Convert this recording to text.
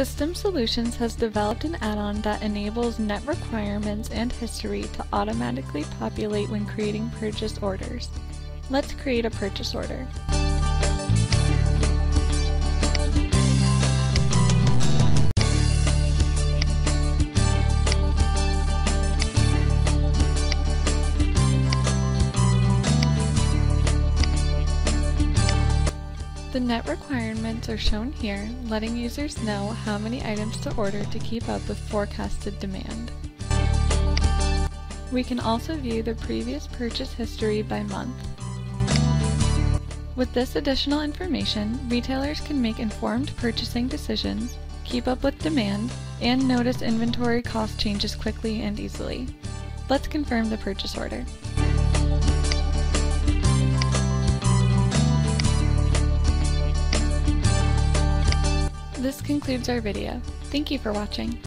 System Solutions has developed an add-on that enables net requirements and history to automatically populate when creating purchase orders. Let's create a purchase order. The net requirements are shown here, letting users know how many items to order to keep up with forecasted demand. We can also view the previous purchase history by month. With this additional information, retailers can make informed purchasing decisions, keep up with demand, and notice inventory cost changes quickly and easily. Let's confirm the purchase order. This concludes our video. Thank you for watching.